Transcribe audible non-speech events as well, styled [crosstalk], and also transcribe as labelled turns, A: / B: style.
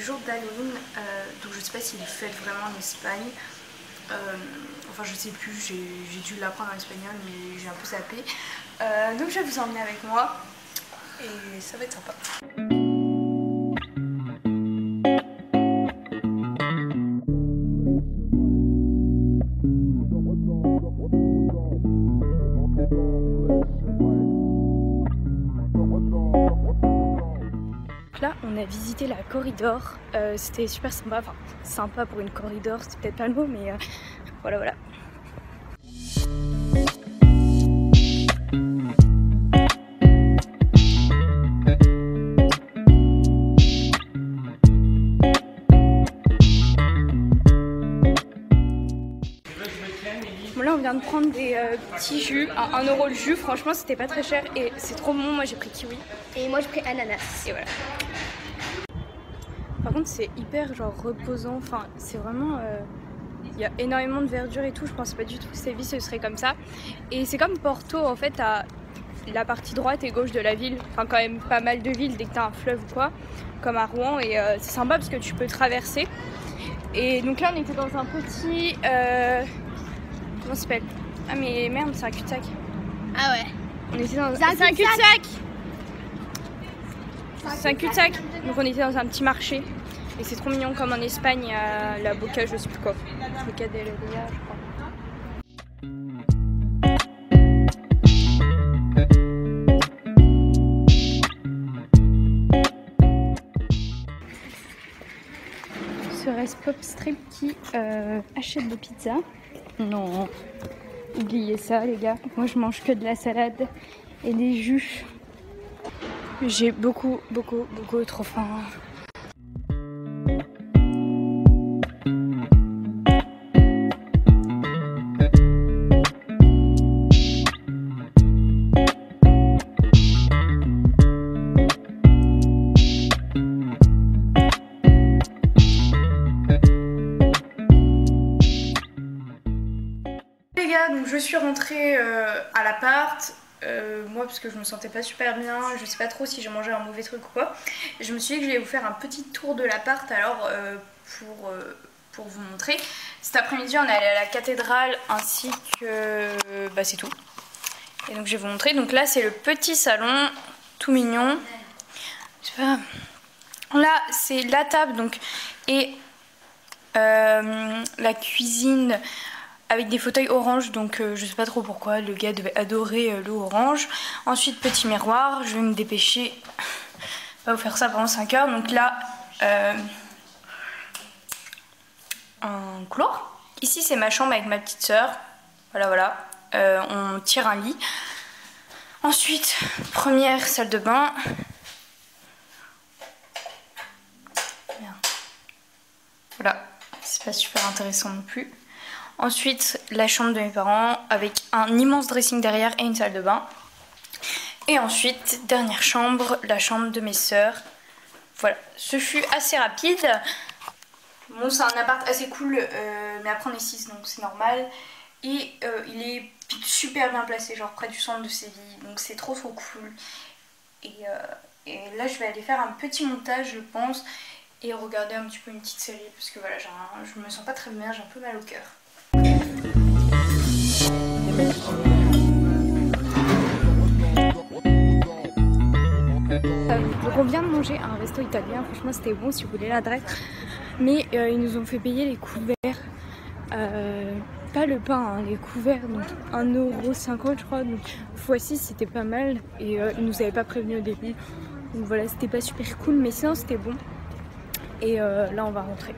A: jour d'Halloween, euh, donc je sais pas s'ils fêtent vraiment en Espagne. Euh, enfin je sais plus, j'ai dû l'apprendre en espagnol mais j'ai un peu zappé. Euh, donc je vais vous emmener avec moi et ça va être sympa. On a visité la corridor. Euh, c'était super sympa. Enfin, sympa pour une corridor, c'est peut-être pas le mot, mais euh, voilà, voilà. Là on vient de prendre des euh, petits jus, à 1 euro le jus, franchement c'était pas très cher et c'est trop bon, moi j'ai pris kiwi.
B: Et moi j'ai pris ananas.
A: Et voilà. Contre c'est hyper genre reposant, enfin c'est vraiment... euh, Il y a énormément de verdure et tout, je pensais pas du tout que Séville ce serait comme ça. Et c'est comme Porto en fait, à la partie droite et gauche de la ville, enfin quand même pas mal de villes dès que t'as un fleuve ou quoi, comme à Rouen et euh, c'est sympa parce que tu peux traverser. Et donc là on était dans un petit... euh, Comment ça s'appelle? Ah mais merde, c'est un cul-de-sac.
B: Ah ouais.
A: On était dans
B: C'est un cul-de-sac.
A: C'est un cul-de-sac. Donc on était dans un petit marché. Et c'est trop mignon comme en Espagne à la Boca, je sais plus quoi. Boca del je crois. Serait-ce Popstrip qui euh, achète des pizzas? Non. Oubliez ça les gars. Moi je mange que de la salade et des jus. J'ai beaucoup, beaucoup, beaucoup trop faim. Donc je suis rentrée euh, à l'appart. Euh, moi, parce que je me sentais pas super bien, je sais pas trop si j'ai mangé un mauvais truc ou quoi. Je me suis dit que j'allais vous faire un petit tour de l'appart alors euh, pour, pour vous montrer. Cet après-midi, on est allé à la cathédrale ainsi que. Bah, c'est tout. Et donc, je vais vous montrer. Donc là, c'est le petit salon, tout mignon. Je sais pas. Là, c'est la table donc et la cuisine avec des fauteuils orange, donc euh, je sais pas trop pourquoi, le gars devait adorer euh, l'eau orange. Ensuite, petit miroir, je vais me dépêcher, [laughs] pas vous faire ça pendant 5 heures. Donc là, euh, un couloir. Ici, c'est ma chambre avec ma petite soeur. Voilà, voilà. Euh, on tire un lit. Ensuite, première salle de bain. Voilà, c'est pas super intéressant non plus. Ensuite, la chambre de mes parents avec un immense dressing derrière et une salle de bain. Et ensuite, dernière chambre, la chambre de mes sœurs. Voilà, ce fut assez rapide. Bon, c'est un appart assez cool, euh, mais après on est 6 donc c'est normal. Et euh, il est super bien placé, genre près du centre de Séville, donc c'est trop trop cool. Et, euh, et là, je vais aller faire un petit montage, je pense, et regarder un petit peu une petite série parce que voilà, je me sens pas très bien, j'ai un peu mal au cœur. Euh, on vient de manger à un resto italien, franchement c'était bon si vous voulez l'adresse. Mais euh, ils nous ont fait payer les couverts. Euh, pas le pain, hein, les couverts, donc 1,50€ je crois. Donc x6 c'était pas mal et ils nous avaient pas prévenu au début. Donc voilà, c'était pas super cool, mais sinon c'était bon. Et là on va rentrer.